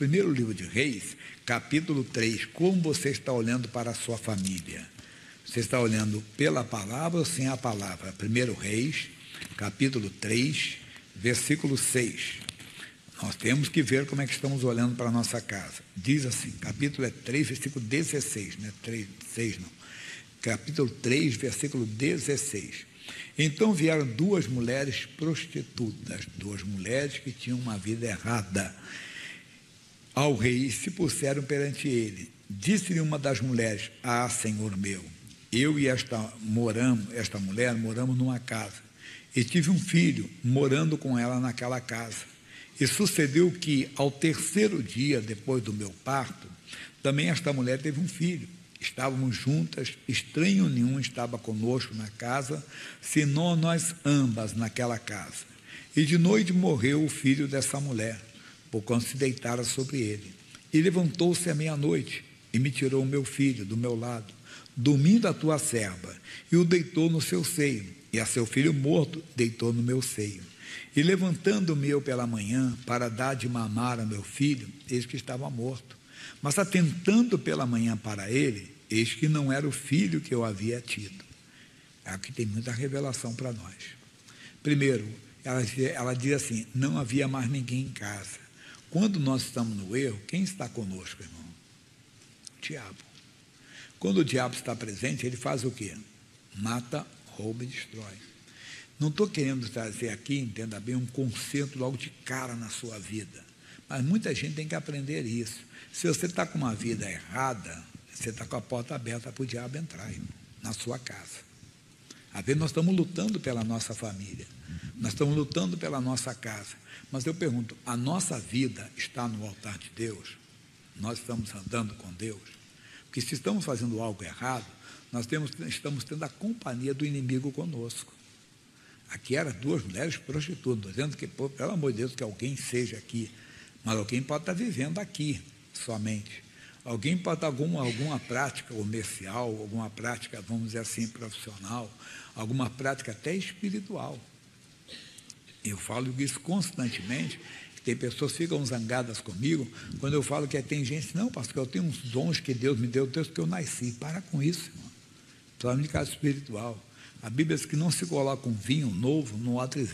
primeiro livro de Reis, capítulo 3. Como você está olhando para a sua família? Você está olhando pela palavra ou sem a palavra? Primeiro Reis, capítulo 3, versículo 6. Nós temos que ver como é que estamos olhando para a nossa casa. Diz assim, capítulo é 3, versículo 16, não é 3, 6 não. Capítulo 3, versículo 16. Então vieram duas mulheres prostitutas, duas mulheres que tinham uma vida errada ao rei se puseram perante ele. Disse-lhe uma das mulheres: Ah, senhor meu, eu e esta moramos, esta mulher moramos numa casa e tive um filho morando com ela naquela casa. E sucedeu que ao terceiro dia depois do meu parto, também esta mulher teve um filho. Estávamos juntas, estranho nenhum estava conosco na casa, senão nós ambas naquela casa. E de noite morreu o filho dessa mulher, por quando se deitara sobre ele. E levantou-se à meia-noite e me tirou o meu filho do meu lado, dormindo a tua serva, e o deitou no seu seio, e a seu filho morto deitou no meu seio. E levantando-me eu pela manhã para dar de mamar a meu filho, eis que estava morto. Mas atentando pela manhã para ele, eis que não era o filho que eu havia tido. Aqui tem muita revelação para nós. Primeiro, ela, ela diz assim: não havia mais ninguém em casa. Quando nós estamos no erro, quem está conosco, irmão? O diabo. Quando o diabo está presente, ele faz o quê? Mata, rouba e destrói. Não estou querendo trazer aqui, entenda bem, um conceito logo de cara na sua vida. Mas muita gente tem que aprender isso. Se você está com uma vida errada, você está com a porta aberta para o diabo entrar irmão, na sua casa. Às vezes nós estamos lutando pela nossa família, nós estamos lutando pela nossa casa. Mas eu pergunto: a nossa vida está no altar de Deus? Nós estamos andando com Deus? Porque se estamos fazendo algo errado, nós temos, estamos tendo a companhia do inimigo conosco. Aqui eram duas mulheres prostitutas, dizendo que, pelo amor de Deus, que alguém seja aqui mas alguém pode estar vivendo aqui somente. Alguém pode estar alguma, alguma prática comercial, alguma prática, vamos dizer assim, profissional, alguma prática até espiritual. Eu falo isso constantemente, tem pessoas que ficam zangadas comigo, quando eu falo que tem gente, não, pastor, eu tenho uns dons que Deus me deu desde que eu nasci. Para com isso, irmão. Falando de caso espiritual. A Bíblia diz que não se coloca um vinho novo no odre.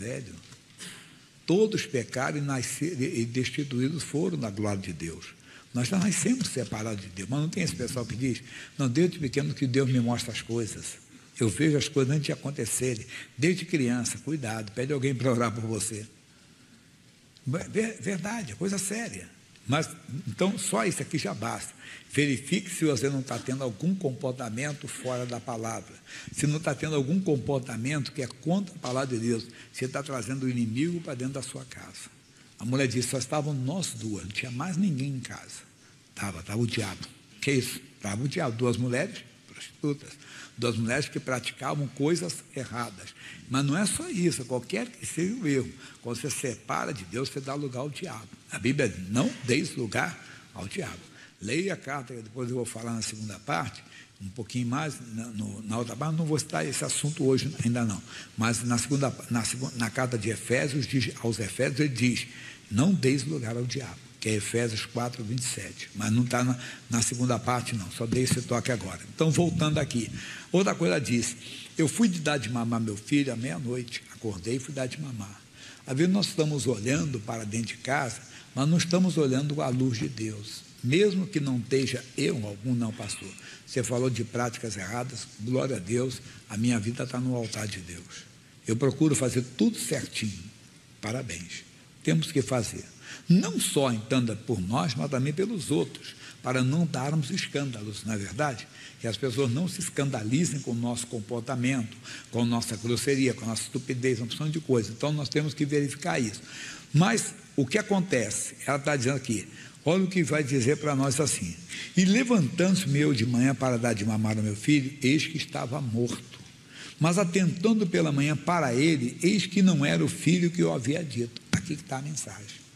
Todos pecaram e, nasceram, e destituídos foram da glória de Deus. Nós já nascemos separados de Deus, mas não tem esse pessoal que diz, não, desde pequeno que Deus me mostra as coisas. Eu vejo as coisas antes de acontecerem. Desde criança, cuidado, pede alguém para orar por você. Verdade, coisa séria. Mas então só isso aqui já basta. Verifique se você não está tendo algum comportamento fora da palavra. Se não está tendo algum comportamento que é contra a palavra de Deus, você está trazendo o inimigo para dentro da sua casa. A mulher disse: só estavam nós duas, não tinha mais ninguém em casa. Estava, estava o diabo. Que isso? Estava o diabo, duas mulheres prostitutas, duas mulheres que praticavam coisas erradas. Mas não é só isso, qualquer que seja o erro. Quando você separa de Deus, você dá lugar ao diabo. A Bíblia diz: não deis lugar ao diabo. Leia a carta, depois eu vou falar na segunda parte, um pouquinho mais, na, no, na outra parte, não vou citar esse assunto hoje ainda não. Mas na segunda, na, na carta de Efésios, diz, aos Efésios, ele diz: não deis lugar ao diabo, que é Efésios 4, 27. Mas não está na, na, segunda parte, não, só dei esse toque agora. Então, voltando aqui. Outra coisa diz: eu fui de dar de mamar meu filho à meia-noite, acordei e fui dar de mamar. Às vezes nós estamos olhando para dentro de casa, mas não estamos olhando à luz de Deus mesmo que não esteja eu algum, não, pastor. Você falou de práticas erradas, glória a Deus, a minha vida está no altar de Deus. Eu procuro fazer tudo certinho. Parabéns. Temos que fazer. Não só entenda por nós, mas também pelos outros, para não darmos escândalos, não é verdade? Que as pessoas não se escandalizem com o nosso comportamento, com nossa grosseria, com nossa estupidez, uma opção de coisa. Então nós temos que verificar isso. Mas o que acontece? Ela está dizendo aqui: Olha o que vai dizer para nós assim: E levantando-se eu de manhã para dar de mamar ao meu filho, eis que estava morto. Mas atentando pela manhã para ele, eis que não era o filho que eu havia dito. Aqui está a mensagem.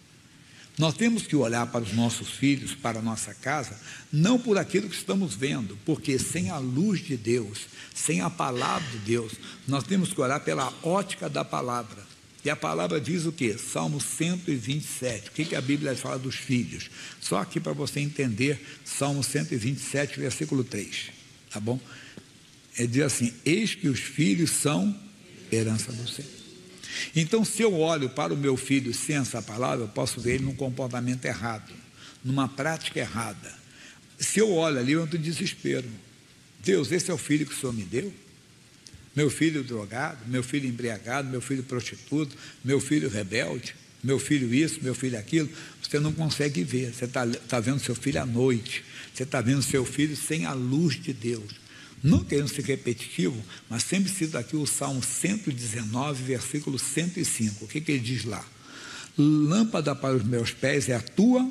Nós temos que olhar para os nossos filhos, para a nossa casa, não por aquilo que estamos vendo, porque sem a luz de Deus, sem a palavra de Deus, nós temos que olhar pela ótica da palavra. E a palavra diz o quê? Salmo 127. O que, que a Bíblia fala dos filhos? Só aqui para você entender, Salmo 127, versículo 3. Tá bom? Ele diz assim: Eis que os filhos são herança do Senhor. Então, se eu olho para o meu filho sem essa palavra, eu posso ver ele num comportamento errado, numa prática errada. Se eu olho ali, eu entro em desespero. Deus, esse é o filho que o Senhor me deu? Meu filho drogado, meu filho embriagado, meu filho prostituto, meu filho rebelde, meu filho isso, meu filho aquilo. Você não consegue ver. Você está tá vendo seu filho à noite. Você está vendo seu filho sem a luz de Deus. Não querendo ser repetitivo, mas sempre cito aqui o Salmo 119, versículo 105. O que, que ele diz lá? Lâmpada para os meus pés é a tua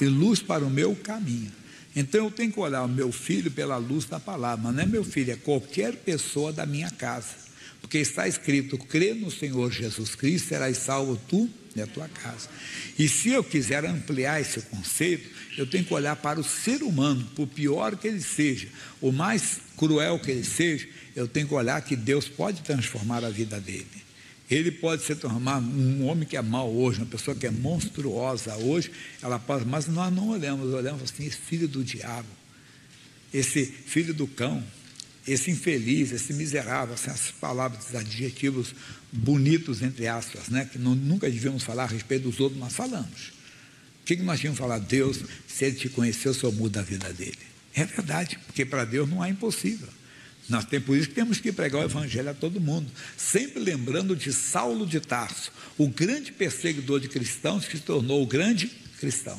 e luz para o meu caminho. Então eu tenho que olhar o meu filho pela luz da palavra, mas não é meu filho, é qualquer pessoa da minha casa. Porque está escrito: crê no Senhor Jesus Cristo, serás salvo tu e a tua casa. E se eu quiser ampliar esse conceito, eu tenho que olhar para o ser humano, por pior que ele seja, o mais cruel que ele seja, eu tenho que olhar que Deus pode transformar a vida dele. Ele pode se tornar um homem que é mau hoje, uma pessoa que é monstruosa hoje, ela pode, mas nós não olhamos, olhamos assim, esse filho do diabo, esse filho do cão, esse infeliz, esse miserável, assim, essas palavras, adjetivos bonitos, entre aspas, né, que não, nunca devíamos falar a respeito dos outros, mas falamos. O que, que nós tínhamos falar? Deus, se ele te conheceu, só muda a vida dele. É verdade, porque para Deus não há impossível. Nós temos, por isso que temos que pregar o Evangelho a todo mundo, sempre lembrando de Saulo de Tarso, o grande perseguidor de cristãos que se tornou o grande cristão.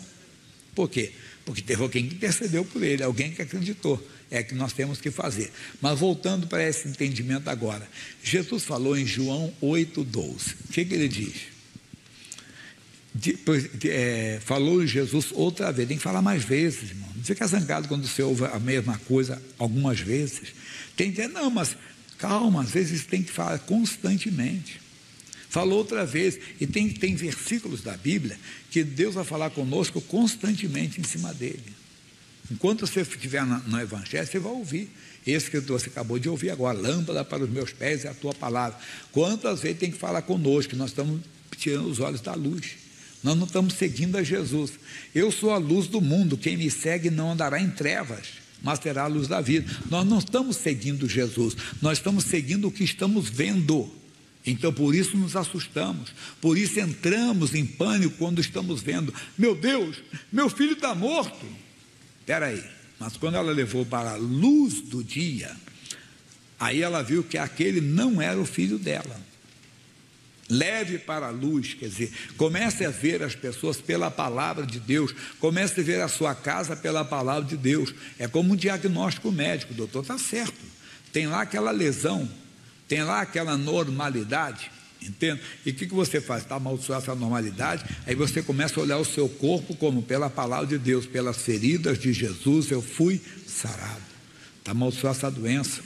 Por quê? Porque teve alguém que intercedeu por ele, alguém que acreditou. É que nós temos que fazer. Mas voltando para esse entendimento agora, Jesus falou em João 8,12. O que, que ele diz? de, é, falou Jesus outra vez, tem que falar mais vezes, irmão. Não fica zangado quando você ouve a mesma coisa algumas vezes. Tem que dizer, não, mas calma, às vezes tem que falar constantemente. Falou outra vez, e tem, tem versículos da Bíblia que Deus vai falar conosco constantemente em cima dele. Enquanto você estiver no, Evangelho, você vai ouvir. Esse que você acabou de ouvir agora, lâmpada para os meus pés é a tua palavra. Quantas vezes tem que falar conosco? Nós estamos tirando os olhos da luz. Nós não estamos seguindo a Jesus. Eu sou a luz do mundo, quem me segue não andará em trevas, mas terá a luz da vida. Nós não estamos seguindo Jesus, nós estamos seguindo o que estamos vendo. Então, por isso nos assustamos, por isso entramos em pânico quando estamos vendo: meu Deus, meu filho está morto. Espera aí, mas quando ela levou para a luz do dia, aí ela viu que aquele não era o filho dela. Leve para a luz, quer dizer, comece a ver as pessoas pela palavra de Deus, comece a ver a sua casa pela palavra de Deus. É como um diagnóstico médico, doutor, está certo. Tem lá aquela lesão, tem lá aquela normalidade, entende? E o que, que você faz? Está amaldiçoando essa normalidade, aí você começa a olhar o seu corpo como pela palavra de Deus, pelas feridas de Jesus, eu fui sarado. Está amaldiçoando essa doença.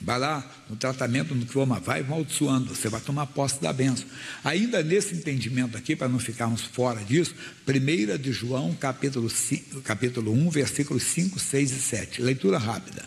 Vai lá no tratamento no forma, vai amaldiçoando, você vai tomar posse da benção. Ainda nesse entendimento aqui, para não ficarmos fora disso, 1 de João, capítulo, 5, capítulo 1, versículos 5, 6 e 7. Leitura rápida.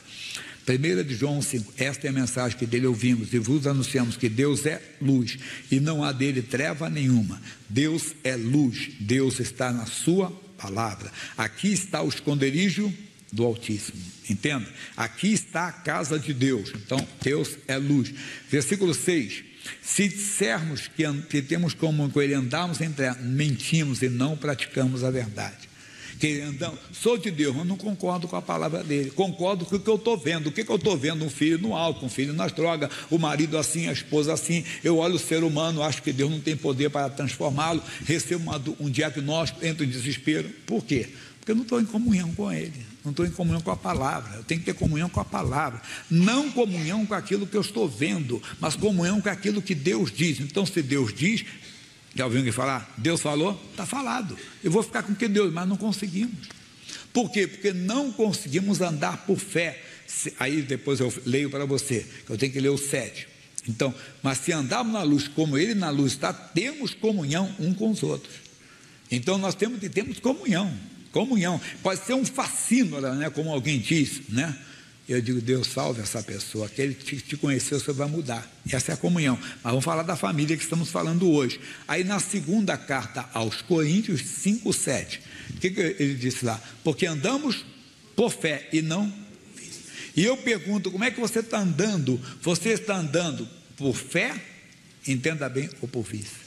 1 de João 5, esta é a mensagem que dele ouvimos e vos anunciamos que Deus é luz e não há dele treva nenhuma. Deus é luz, Deus está na sua palavra. Aqui está o esconderijo do Altíssimo. Entenda? Aqui está a casa de Deus. Então, Deus é luz. Versículo 6. Se dissermos que, que temos como com ele andamos entre mentimos e não praticamos a verdade. Que andamos, sou de Deus, mas não concordo com a palavra dele. Concordo com o que eu estou vendo. O que, que eu estou vendo? Um filho no álcool, um filho nas drogas, o marido assim, a esposa assim. Eu olho o ser humano, acho que Deus não tem poder para transformá-lo. Recebo uma, um diagnóstico, entro em desespero. Por quê? Porque eu não estou em comunhão com ele não estou em comunhão com a palavra, eu tenho que ter comunhão com a palavra, não comunhão com aquilo que eu estou vendo, mas comunhão com aquilo que Deus diz. Então, se Deus diz, já ouviu alguém falar? Deus falou? Está falado. Eu vou ficar com que Deus, mas não conseguimos. Por quê? Porque não conseguimos andar por fé. Aí depois eu leio para você, eu tenho que ler o 7. Então, mas se andarmos na luz como Ele na luz está, temos comunhão um com os outros. Então nós temos que termos comunhão. Comunhão. Pode ser um fascínora, né, como alguém diz, né? Eu digo, Deus salve essa pessoa. Aquele que te conheceu, você vai mudar. Essa é a comunhão. Mas vamos falar da família que estamos falando hoje. Aí na segunda carta aos Coríntios 5, 7. O que, que ele disse lá? Porque andamos por fé e não. E eu pergunto, como é que você está andando? Você está andando por fé? Entenda bem, ou por vício.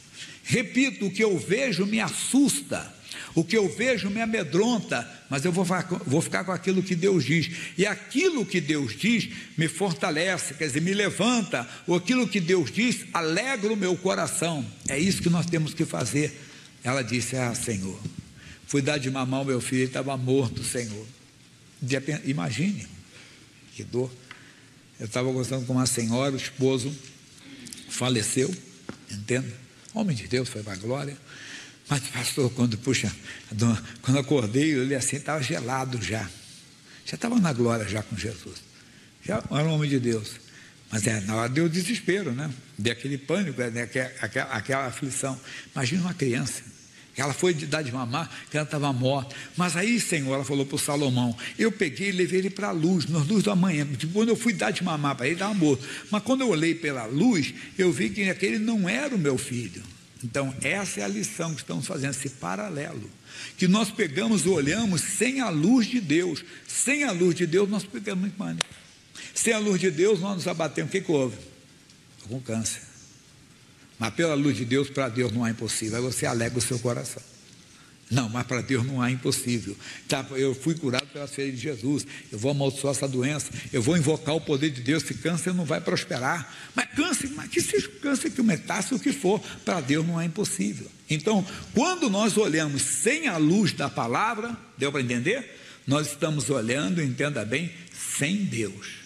Repito, o que eu vejo me assusta. O que eu vejo me amedronta, mas eu vou, vou, ficar com aquilo que Deus diz. E aquilo que Deus diz me fortalece, quer dizer, me levanta. Ou aquilo que Deus diz alegra o meu coração. É isso que nós temos que fazer. Ela disse: Ah, Senhor, fui dar de mamar o meu filho, ele estava morto, Senhor. Imagine, que dor. Eu estava gostando com uma senhora, o esposo faleceu, entenda? Homem de Deus, foi para a glória. Mas, pastor, quando, puxa, quando acordei, ele assim, estava gelado já. Já estava na glória já com Jesus. Já era um homem de Deus. Mas é, na hora deu desespero, né? Deu aquele pânico, né? aquela, aquela aflição. Imagina uma criança. Ela foi de dar de mamar, que ela estava morta. Mas aí, Senhor, ela falou para o Salomão: Eu peguei e levei ele para a luz, na luz da manhã. Tipo, quando eu fui dar de mamar para ele, estava morto. Mas quando eu olhei pela luz, eu vi que aquele não era o meu filho. Então, essa é a lição que estamos fazendo, esse paralelo. Que nós pegamos e olhamos sem a luz de Deus. Sem a luz de Deus, nós pegamos muito pânico. Sem a luz de Deus, nós nos abatemos. O que, que houve? Algum câncer. Mas pela luz de Deus, para Deus não há impossível. Aí você alega o seu coração. Não, mas para Deus não há impossível. Tá, eu fui curado pela feiras de Jesus. Eu vou amaldiçoar essa doença. Eu vou invocar o poder de Deus. Esse câncer não vai prosperar. Mas câncer, mas que seja câncer, que o metástase, o que for, para Deus não é impossível. Então, quando nós olhamos sem a luz da palavra, deu para entender? Nós estamos olhando, entenda bem, sem Deus.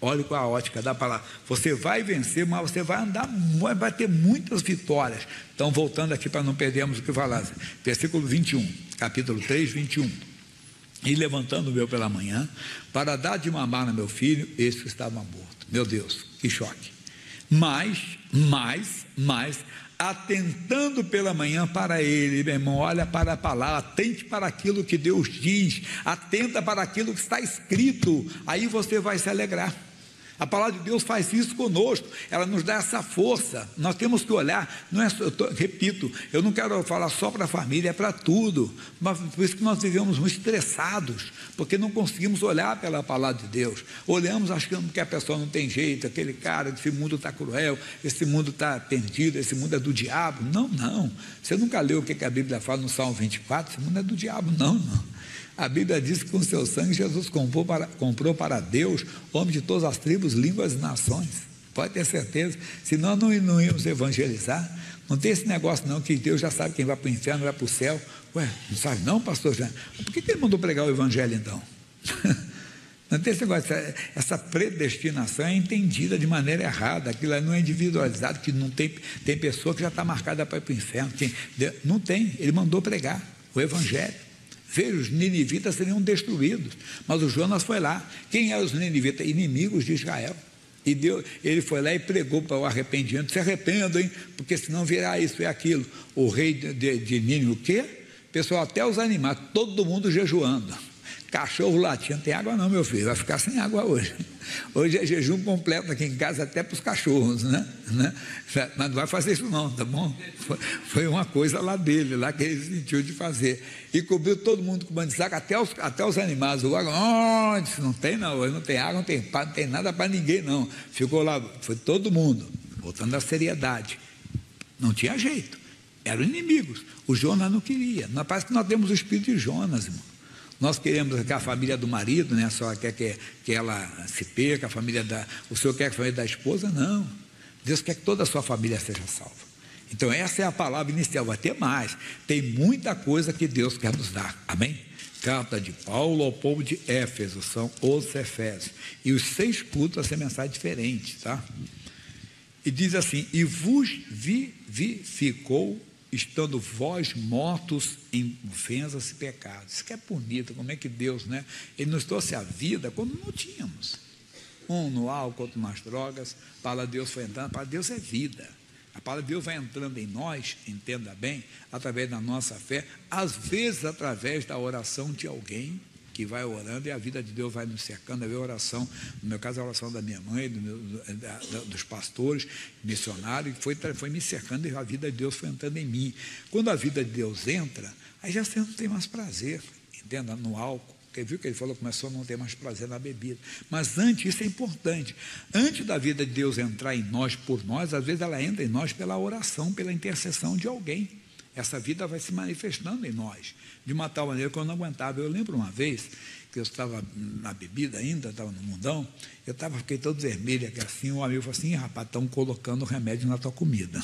Olhe com a ótica da palavra. Você vai vencer, mas você vai andar, vai ter muitas vitórias. Então, voltando aqui para não perdermos o que falasse. Versículo 21, capítulo 3, 21. E levantando o meu pela manhã, para dar de mamar no meu filho, esse que estava morto. Meu Deus, que choque. Mas, mais, mais, atentando pela manhã para ele, meu irmão, olha para a palavra, atente para aquilo que Deus diz, atenta para aquilo que está escrito, aí você vai se alegrar. A palavra de Deus faz isso conosco, ela nos dá essa força. Nós temos que olhar, não é, eu tô, repito, eu não quero falar só para a família, é para tudo. Mas por isso que nós vivemos muito estressados, porque não conseguimos olhar pela palavra de Deus. Olhamos achando que a pessoa não tem jeito, aquele cara, esse mundo está cruel, esse mundo está perdido, esse mundo é do diabo. Não, não. Você nunca leu o que a Bíblia fala no Salmo 24? Esse mundo é do diabo, não, não. A Bíblia diz que com seu sangue Jesus comprou para, comprou para Deus homens de todas as tribos, línguas e nações. Pode ter certeza. Senão não, não íamos evangelizar. Não tem esse negócio não, que Deus já sabe quem vai para o inferno, vai para o céu. Ué, não sabe não, pastor Jean? Por que, que ele mandou pregar o evangelho então? Não tem esse negócio, essa, essa predestinação é entendida de maneira errada, aquilo não é individualizado, que não tem, tem pessoa que já está marcada para ir para o inferno. Tem, não tem, ele mandou pregar o evangelho. Veja, os ninivitas seriam destruídos. Mas o Jonas foi lá. Quem eram os ninivitas? Inimigos de Israel. E Deus, ele foi lá e pregou para o arrependimento. Se arrependam, hein? Porque senão virá isso e aquilo. O rei de, de, de Nínive, o quê? Pessoal, até os animais, todo mundo jejuando. Cachorro latindo, tem água não, meu filho, vai ficar sem água hoje. Hoje é jejum completo aqui em casa, até para os cachorros, né? né? Mas não vai fazer isso não, tá bom? Foi uma coisa lá dele, lá que ele sentiu de fazer. E cobriu todo mundo com saco, até os, até os animais. O água, oh, disse, não tem não, hoje não tem água, não tem não tem nada para ninguém não. Ficou lá, foi todo mundo, voltando à seriedade. Não tinha jeito, eram inimigos. O Jonas não queria. Parece que nós temos o espírito de Jonas, irmão. Nós queremos que a família do marido, né, só quer que, que ela se perca, a família da. O senhor quer que a família da esposa? Não. Deus quer que toda a sua família seja salva. Então, essa é a palavra inicial. Vai ter mais. Tem muita coisa que Deus quer nos dar. Amém? Carta de Paulo ao povo de Éfeso, são os Efésios. E os seis cultos vão ser mensagem diferente, tá? E diz assim: E vos vivificou estando vós mortos em ofensas e pecados. Isso que é bonito, como é que Deus, né? Ele nos trouxe a vida quando não tínhamos. Um no álcool, outro nas drogas. A palavra de Deus foi entrando, a palavra de Deus é vida. A palavra de Deus vai entrando em nós, entenda bem, através da nossa fé, às vezes através da oração de alguém. Que vai orando e a vida de Deus vai nos cercando, a ver a oração, no meu caso a oração da minha mãe, do meu, da, dos pastores, missionários, foi, foi me cercando e a vida de Deus foi entrando em mim. Quando a vida de Deus entra, aí já você não tem mais prazer, entenda, no álcool. Porque viu que ele falou, começou a não ter mais prazer na bebida. Mas antes, isso é importante. Antes da vida de Deus entrar em nós por nós, às vezes ela entra em nós pela oração, pela intercessão de alguém. Essa vida vai se manifestando em nós, de uma tal maneira que eu não aguentava. Eu lembro uma vez que eu estava na bebida ainda, estava no mundão, eu estava, fiquei todo vermelho, que assim, um amigo falou assim, rapaz, estão colocando remédio na tua comida.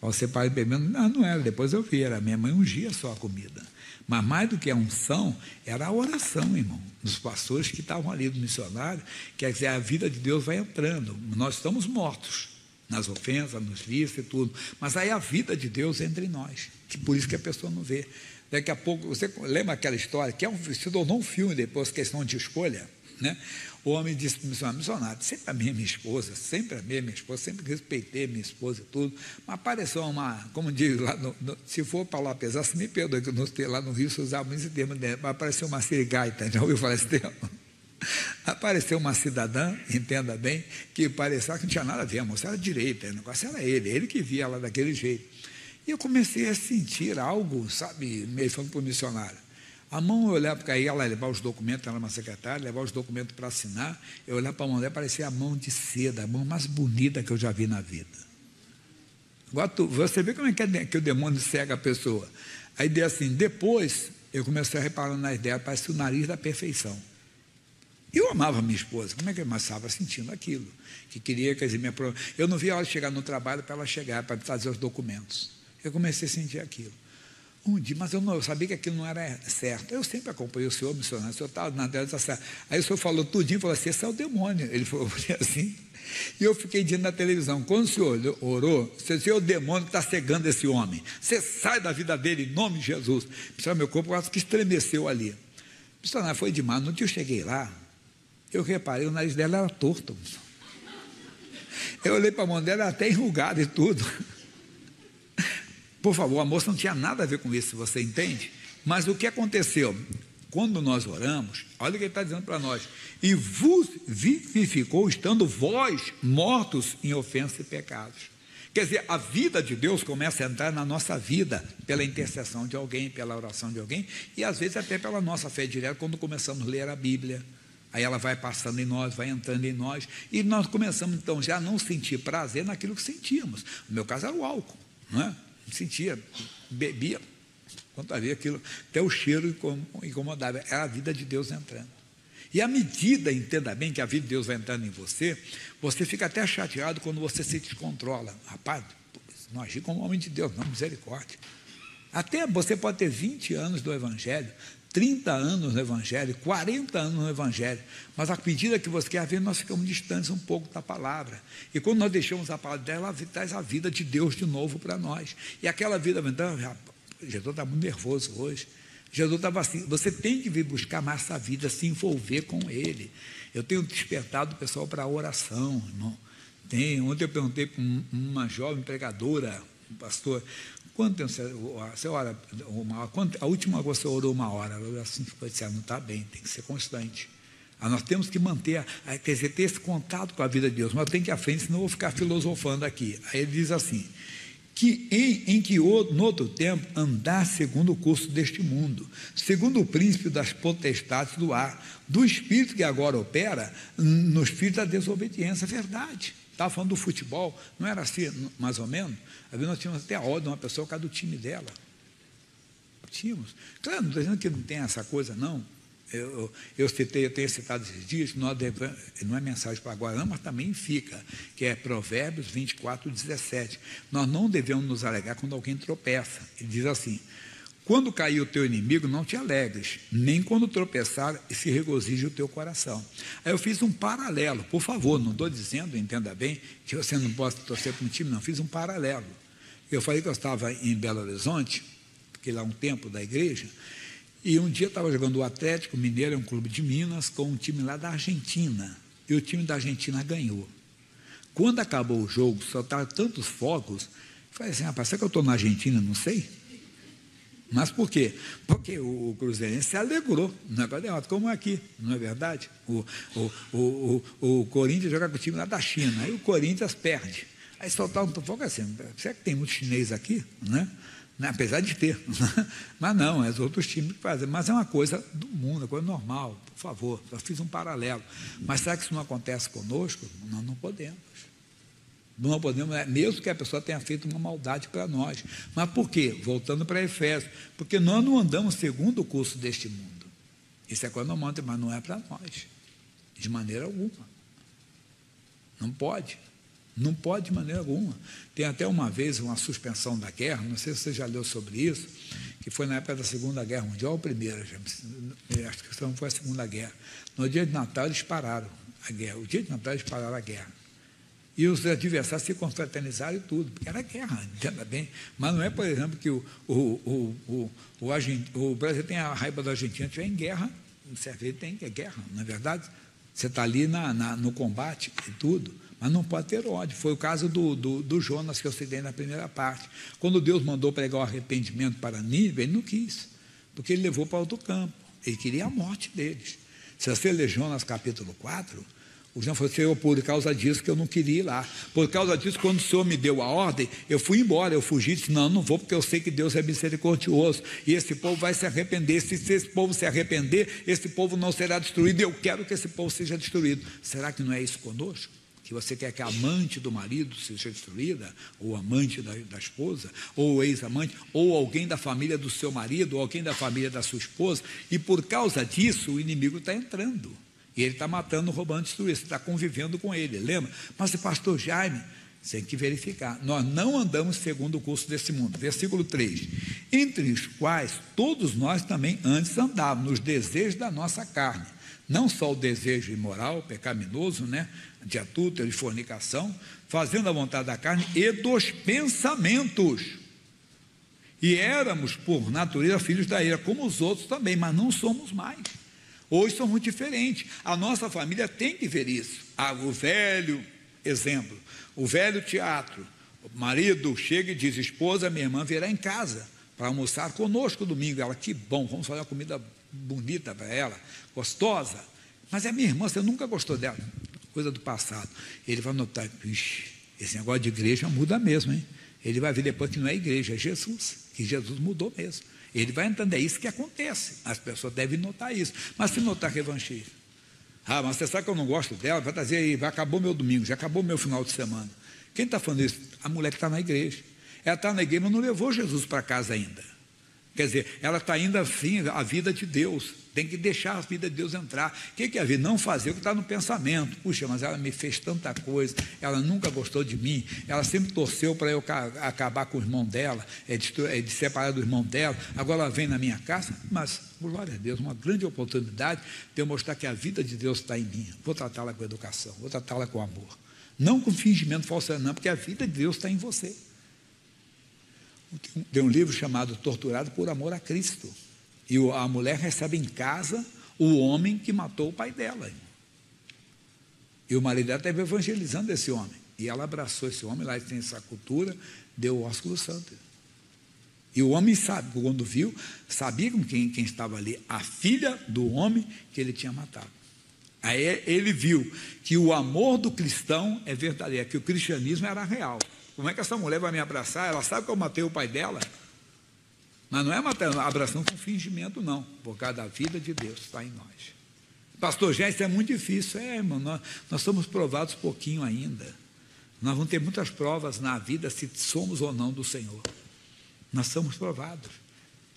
Você para bebendo, não, não era, depois eu vi, era minha mãe ungia só a comida. Mas mais do que a unção, era a oração, irmão, dos pastores que estavam ali, do missionário. Quer dizer, a vida de Deus vai entrando. Nós estamos mortos nas ofensas, nos vícios e tudo. Mas aí a vida de Deus entra em nós. Que por isso que a pessoa não vê. Daqui a pouco, você lembra aquela história, que é um, se tornou um filme depois, questão de escolha, né? O homem disse para o missionário, missionário, sempre amei minha esposa, sempre amei minha esposa, sempre respeitei minha esposa e tudo, mas apareceu uma, como diz lá, no, no, se for para lá pesar, se me perdoe, que eu lá no Rio se usava esse termo, né? mas apareceu uma sirigaita, já ouviu falar esse termo? Apareceu uma cidadã, entenda bem, que parecia que não tinha nada a ver, a moça era direita, o negócio era ele, ele que via ela daquele jeito. E eu comecei a sentir algo, sabe, meio falando para o missionário. A mão eu olhava, porque aí ela levar os documentos, ela era uma secretária, levar os documentos para assinar, eu olhava para a mão dela, parecia a mão de seda, a mão mais bonita que eu já vi na vida. Agora, tu, você vê como é que, é que o demônio cega a pessoa. A ideia assim, depois eu comecei a reparar na ideia, parece o nariz da perfeição. Eu amava minha esposa, como é que eu estava sentindo aquilo? Que queria, quer dizer, minha, eu não via ela chegar no trabalho para ela chegar, para trazer os documentos. Eu comecei a sentir aquilo. Um dia, mas eu não eu sabia que aquilo não era certo. Eu sempre acompanhei o senhor missionário, o senhor estava na dela, certo. Aí o senhor falou tudinho, falou assim, esse é o demônio. Ele falou assim. E eu fiquei diante da televisão. Quando o senhor orou, você disse, o demônio está cegando esse homem. Você sai da vida dele em nome de Jesus. Meu corpo quase que estremeceu ali. Missionário, foi demais. No dia eu cheguei lá, eu reparei, o nariz dela era torto. Eu olhei para a mão dela, até enrugada e tudo. Por favor, a moça não tinha nada a ver com isso, você entende? Mas o que aconteceu? Quando nós oramos, olha o que ele está dizendo para nós: e vos vivificou, estando vós mortos em ofensas e pecados. Quer dizer, a vida de Deus começa a entrar na nossa vida pela intercessão de alguém, pela oração de alguém, e às vezes até pela nossa fé direta, quando começamos a ler a Bíblia. Aí ela vai passando em nós, vai entrando em nós, e nós começamos então já a não sentir prazer naquilo que sentíamos. No meu caso era o álcool, não é? sentia, bebia, quando havia aquilo, até o cheiro incomodava, era a vida de Deus entrando. E à medida, entenda bem, que a vida de Deus vai entrando em você, você fica até chateado quando você se descontrola. Rapaz, não agir como homem de Deus, não, misericórdia. Até você pode ter 20 anos do Evangelho, 30 anos no Evangelho, 40 anos no Evangelho, mas à medida que você quer ver, nós ficamos distantes um pouco da palavra. E quando nós deixamos a palavra dela, ela traz a vida de Deus de novo para nós. E aquela vida, então, Jesus está muito nervoso hoje. Jesus estava assim, você tem que vir buscar mais essa vida, se envolver com Ele. Eu tenho despertado o pessoal para a oração, irmão. Tem, ontem eu perguntei para uma jovem pregadora, um pastor, Quanto tempo você, você ora uma a última você orou uma hora? Assim, disse, ah, não está bem, tem que ser constante. Ah, nós temos que manter, quer dizer, ter esse contato com a vida de Deus, mas tem que ir à frente, senão eu vou ficar filosofando aqui. Aí ele diz assim, que em, em que no outro tempo andar segundo o curso deste mundo, segundo o príncipe das potestades do ar, do espírito que agora opera no espírito da desobediência, verdade. Estava falando do futebol, não era assim, mais ou menos? Às vezes nós tínhamos até a ordem de uma pessoa por causa do time dela. Tínhamos. Claro, não estou dizendo que não tem essa coisa, não. Eu, eu, citei, eu tenho citado esses dias, nós devemos, não é mensagem para agora, mas também fica, que é Provérbios 24, 17. Nós não devemos nos alegar quando alguém tropeça. Ele diz assim: quando cair o teu inimigo, não te alegres, nem quando tropeçar se regozije o teu coração. Aí eu fiz um paralelo, por favor, não estou dizendo, entenda bem, que você não pode torcer para um time, não, fiz um paralelo. Eu falei que eu estava em Belo Horizonte, porque lá um tempo da igreja, e um dia estava jogando o Atlético Mineiro, é um clube de Minas, com um time lá da Argentina, e o time da Argentina ganhou. Quando acabou o jogo, soltaram tantos fogos, falei assim, rapaz, será que eu estou na Argentina? Não sei. Mas por quê? Porque o Cruzeirense se alegrou na derrota, como aqui, não é verdade? O, o, o, o, o Corinthians joga com o time lá da China, aí o Corinthians perde. Aí soltar um fogo assim, será que tem muito chinês aqui? Né? Apesar de ter. Mas não, é os outros times que fazem. Mas é uma coisa do mundo, é coisa normal, por favor. Só fiz um paralelo. Mas será que isso não acontece conosco? Nós não podemos. Não podemos, é, mesmo que a pessoa tenha feito uma maldade para nós. Mas por quê? Voltando para Efésios. Porque nós não andamos segundo o curso deste mundo. Isso é quando manda, mas não é para nós. De maneira alguma. Não pode. Não pode de maneira alguma. Tem até uma vez uma suspensão da guerra, não sei se você já leu sobre isso, que foi na época da Segunda Guerra Mundial, ou primeira, acho que foi a Segunda Guerra. No dia de Natal eles pararam a guerra. O dia de Natal eles pararam a guerra. E os adversários se confraternizaram e tudo, porque era guerra, entenda bem. Mas não é, por exemplo, que o, o, o, o, o, o Brasil tem a raiva da Argentina, tiver em guerra, o cerveja tem é guerra, não é verdade? Você está ali na, na, no combate e tudo, mas não pode ter ódio. Foi o caso do, do, do Jonas que eu citei na primeira parte. Quando Deus mandou pregar o arrependimento para Nível, ele não quis, porque ele levou para outro campo. Ele queria a morte deles. Se você ler Jonas capítulo 4, o João falou, Senhor, por causa disso que eu não queria ir lá. Por causa disso, quando o Senhor me deu a ordem, eu fui embora, eu fugi, disse, não, não vou, porque eu sei que Deus é misericordioso. E esse povo vai se arrepender. Se, se esse povo se arrepender, esse povo não será destruído. Eu quero que esse povo seja destruído. Será que não é isso conosco? Que você quer que a amante do marido seja destruída, ou amante da, da esposa, ou ex-amante, ou alguém da família do seu marido, ou alguém da família da sua esposa, e por causa disso o inimigo está entrando. E ele está matando, roubando, destruindo. Você está convivendo com ele, lembra? Mas pastor Jaime, você tem que verificar. Nós não andamos segundo o curso desse mundo. Versículo 3. Entre os quais todos nós também antes andávamos, nos desejos da nossa carne. Não só o desejo imoral, pecaminoso, né? De adúltero e fornicação, fazendo a vontade da carne e dos pensamentos. E éramos, por natureza, filhos da ira, como os outros também, mas não somos mais. Hoje muito diferentes. A nossa família tem que ver isso. Ah, o velho exemplo, o velho teatro. O marido chega e diz: esposa, minha irmã virá em casa para almoçar conosco domingo. Ela, que bom, vamos fazer uma comida bonita para ela, gostosa. Mas é minha irmã, você nunca gostou dela. Coisa do passado. Ele vai notar, esse negócio de igreja muda mesmo, hein? Ele vai ver depois que não é igreja, é Jesus, que Jesus mudou mesmo. Ele vai entender, é isso que acontece. As pessoas devem notar isso. Mas se notar revanchismo, ah, mas você sabe que eu não gosto dela, vai trazer aí, acabou meu domingo, já acabou meu final de semana. Quem está falando isso? A mulher que está na igreja. Ela está na igreja, mas não levou Jesus para casa ainda. Quer dizer, ela está indo assim, a vida de Deus. Tem que deixar a vida de Deus entrar. O que, que é a vida? Não fazer o que está no pensamento. Puxa, mas ela me fez tanta coisa, ela nunca gostou de mim, ela sempre torceu para eu acabar com o irmão dela, é de, é de separar do irmão dela, agora ela vem na minha casa, mas, glória a Deus, uma grande oportunidade de eu mostrar que a vida de Deus está em mim. Vou tratá-la com educação, vou tratá-la com amor. Não com fingimento falso, não, porque a vida de Deus está em você. Tem um livro chamado Torturado por Amor a Cristo. E a mulher recebe em casa o homem que matou o pai dela. E o marido dela estava evangelizando esse homem. E ela abraçou esse homem, lá tem essa cultura, deu o ósculo santo. E o homem sabe, quando viu, sabia com quem, quem estava ali, a filha do homem que ele tinha matado. Aí ele viu que o amor do cristão é verdadeiro, que o cristianismo era real. Como é que essa mulher vai me abraçar? Ela sabe que eu matei o pai dela. Mas não é abração com fingimento, não, por causa da vida de Deus está em nós. Pastor, isso é muito difícil. É, irmão, nós, nós somos provados pouquinho ainda. Nós vamos ter muitas provas na vida se somos ou não do Senhor. Nós somos provados.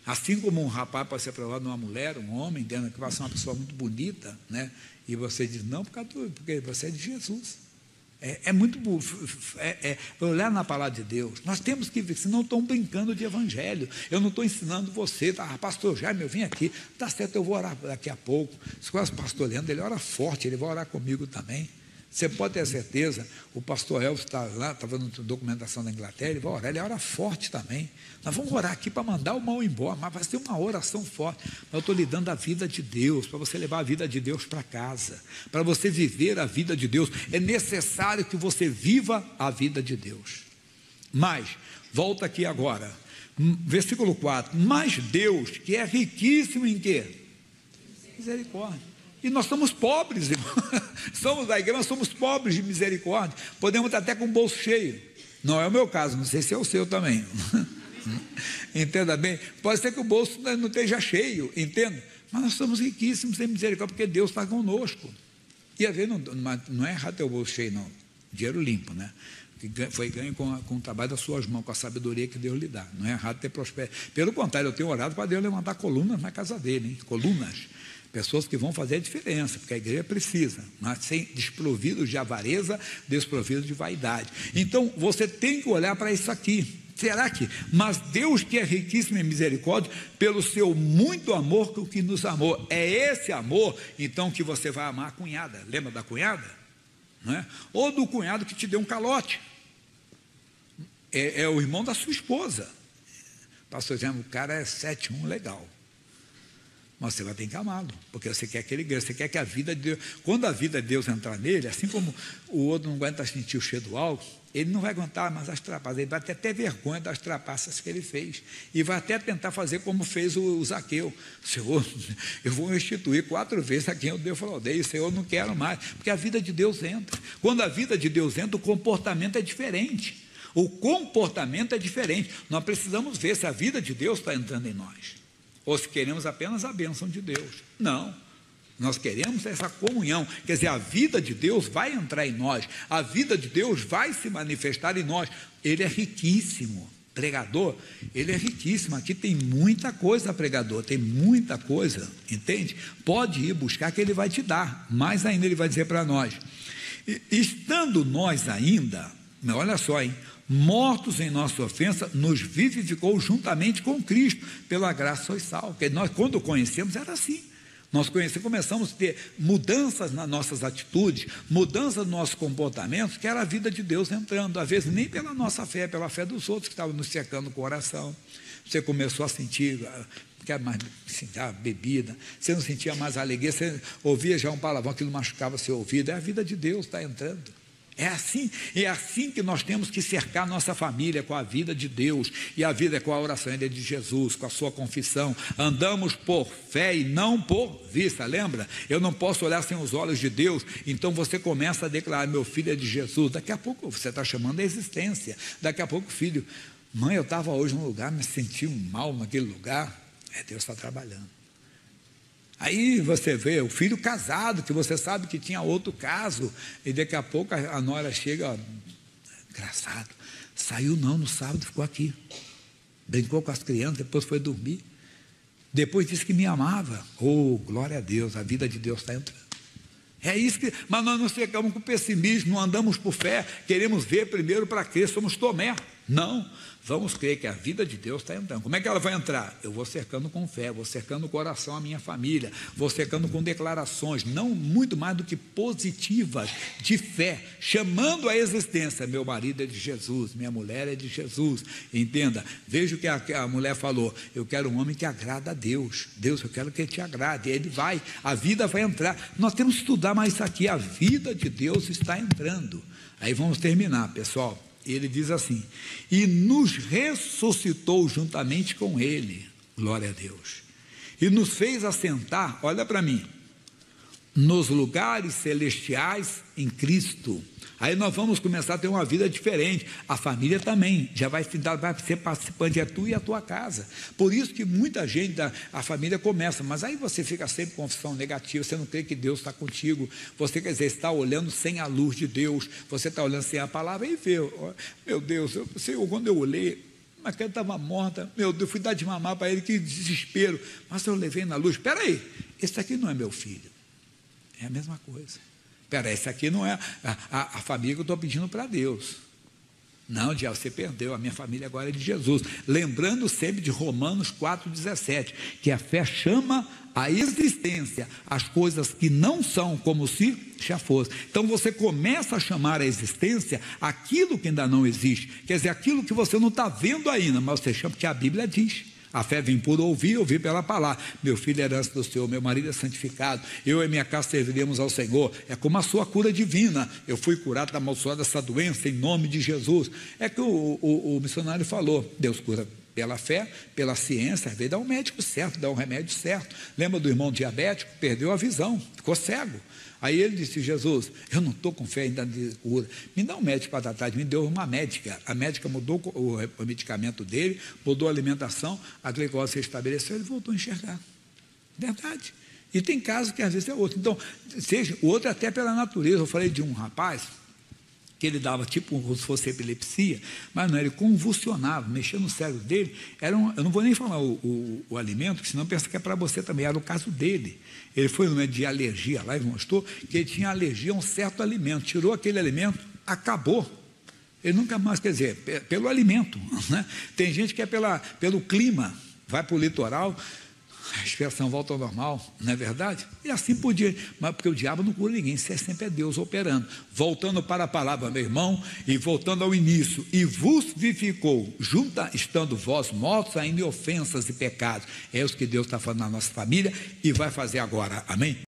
Assim como um rapaz pode ser provado numa mulher, um homem, dentro que vai ser uma pessoa muito bonita, né? E você diz, não, porque você é de Jesus. É, é muito é, é, olhar na palavra de Deus. Nós temos que ver, senão estão brincando de evangelho. Eu não estou ensinando você, tá? pastor Jaime, eu vim aqui, tá certo, eu vou orar daqui a pouco. Se o pastor Leandro, ele ora forte, ele vai orar comigo também. Você pode ter certeza, o pastor Elvis está lá, está fazendo documentação da Inglaterra, ele vai orar, ele ora forte também. Nós vamos orar aqui para mandar o mal embora, mas vai ser uma oração forte. Mas eu estou lhe dando a vida de Deus, para você levar a vida de Deus para casa, para você viver a vida de Deus. É necessário que você viva a vida de Deus. Mas, volta aqui agora. Versículo 4. Mas Deus, que é riquíssimo em quê? Misericórdia. E nós somos pobres, irmão. Somos da igreja, somos pobres de misericórdia. Podemos estar até com o bolso cheio. Não é o meu caso, não sei se é o seu também. Entenda bem. Pode ser que o bolso não esteja cheio, entenda. Mas nós somos riquíssimos em misericórdia, porque Deus está conosco. E às vezes não, não é errado ter o bolso cheio, não. Dinheiro limpo, né? Que foi ganho com, com o trabalho das suas mãos, com a sabedoria que Deus lhe dá. Não é errado ter prosperidade. Pelo contrário, eu tenho orado para Deus levantar colunas na casa dele, hein? colunas. Pessoas que vão fazer a diferença, porque a igreja precisa, mas sem desprovidos de avareza, desprovidos de vaidade. Então, você tem que olhar para isso aqui. Será que? Mas Deus que é riquíssimo em misericórdia, pelo seu muito amor que nos amou. É esse amor, então, que você vai amar a cunhada. Lembra da cunhada? Não é? Ou do cunhado que te deu um calote. É, é o irmão da sua esposa. Pastor o cara é 7-1 legal. Mas você vai ter que amá-lo, porque você quer que ele você quer que a vida de Deus. Quando a vida de Deus entrar nele, assim como o outro não aguenta sentir o cheiro do álcool, ele não vai aguentar mais as trapaças, ele vai ter até vergonha das trapaças que ele fez. E vai até tentar fazer como fez o, Zaqueu. Senhor, eu vou restituir quatro vezes a quem eu dei falou, dei, Senhor, eu não quero mais. Porque a vida de Deus entra. Quando a vida de Deus entra, o comportamento é diferente. O comportamento é diferente. Nós precisamos ver se a vida de Deus está entrando em nós ou se queremos apenas a bênção de Deus. Não. Nós queremos essa comunhão, quer dizer, a vida de Deus vai entrar em nós, a vida de Deus vai se manifestar em nós. Ele é riquíssimo, pregador, ele é riquíssimo. Aqui tem muita coisa, pregador, tem muita coisa, entende? Pode ir buscar que ele vai te dar, mais ainda ele vai dizer para nós. Estando nós ainda, olha só, hein? Mortos em nossa ofensa, nos vivificou juntamente com Cristo, pela graça sois salvos. Porque nós, quando conhecemos, era assim. Nós conhecemos, começamos a ter mudanças nas nossas atitudes, mudanças nos nossos comportamentos, que era a vida de Deus entrando, às vezes nem pela nossa fé, pela fé dos outros que estavam nos secando o coração. Você começou a sentir ah, quer mais sentir a bebida, você não sentia mais alegria, você ouvia já um palavrão não machucava seu ouvido, é a vida de Deus está entrando. É assim, é assim que nós temos que cercar nossa família com a vida de Deus, e a vida é com a oração de Jesus, com a sua confissão. Andamos por fé e não por vista, lembra? Eu não posso olhar sem os olhos de Deus, então você começa a declarar: meu filho é de Jesus. Daqui a pouco você está chamando a existência. Daqui a pouco, filho, mãe, eu estava hoje num lugar, me senti mal naquele lugar. É, Deus está trabalhando. Aí você vê o filho casado, que você sabe que tinha outro caso, e daqui a pouco a, nora chega, ó, engraçado, saiu não no sábado, ficou aqui. Brincou com as crianças, depois foi dormir. Depois disse que me amava. Oh, glória a Deus, a vida de Deus está entrando. É isso que, mas nós não ficamos com pessimismo, não andamos por fé, queremos ver primeiro para crer, somos Tomé. Não, vamos crer que a vida de Deus está entrando. Como é que ela vai entrar? Eu vou cercando com fé, vou cercando o coração a minha família, vou cercando com declarações, não muito mais do que positivas, de fé, chamando a existência. Meu marido é de Jesus, minha mulher é de Jesus. Entenda, veja o que a, a mulher falou: eu quero um homem que agrada a Deus. Deus, eu quero que ele te agrade. Ele vai, a vida vai entrar. Nós temos que estudar mais isso aqui. A vida de Deus está entrando. Aí vamos terminar, pessoal ele diz assim: e nos ressuscitou juntamente com ele, glória a Deus, e nos fez assentar, olha para mim, nos lugares celestiais em Cristo. Aí nós vamos começar a ter uma vida diferente. A família também já vai, vai ser participante, é tu e a tua casa. Por isso que muita gente, da, a família começa, mas aí você fica sempre com confissão negativa, você não crê que Deus está contigo, você quer dizer, está olhando sem a luz de Deus, você está olhando sem a palavra. E vê, meu Deus, eu, Senhor, quando eu olhei, mas que estava morta, meu Deus, fui dar de mamar para ele, que desespero, mas eu levei na luz, espera aí, esse aqui não é meu filho, é a mesma coisa. Espera, essa aqui não é a, a, a família que eu estou pedindo para Deus. Não, Diabo, você perdeu, a minha família agora é de Jesus. Lembrando sempre de Romanos 4,17, que a fé chama a existência as coisas que não são como se já fossem. Então você começa a chamar a existência aquilo que ainda não existe. Quer dizer, aquilo que você não está vendo ainda, mas você chama, que a Bíblia diz. A fé vem por ouvir, ouvir pela palavra. Meu filho é herança do Senhor, meu marido é santificado, eu e minha casa serviremos ao Senhor. É como a sua cura divina. Eu fui curado da amaldiçoada dessa doença em nome de Jesus. É que o, o, o missionário falou: Deus cura Pela fé, pela ciência, às vezes dá um médico certo, dá um remédio certo. Lembra do irmão diabético? Perdeu a visão, ficou cego. Aí ele disse: Jesus, eu não estou com fé ainda de cura. Me dá um médico para tratar de mim. Deu uma médica. A médica mudou o, o medicamento dele, mudou a alimentação, a glicose se estabeleceu, ele voltou a enxergar. Verdade. E tem casos que às vezes é outro. Então, seja o outro até pela natureza. Eu falei de um rapaz que ele dava tipo como se fosse epilepsia, mas não, ele convulsionava, mexia no cérebro dele. Era um, eu não vou nem falar o, o, o alimento, senão pensa que é para você também. Era o caso dele. Ele foi no de alergia lá e mostrou que ele tinha alergia a um certo alimento. Tirou aquele alimento, acabou. Ele nunca mais, quer dizer, pelo alimento. Né? Tem gente que é pela, pelo clima, vai para o litoral, a expressão volta ao normal, não é verdade? E assim por diante. Mas porque o diabo não cura ninguém, isso é sempre é Deus operando. Voltando para a palavra, meu irmão, e voltando ao início, e vos vivificou, junta, estando vós mortos ainda em ofensas e pecados. É isso que Deus está falando na nossa família e vai fazer agora. Amém?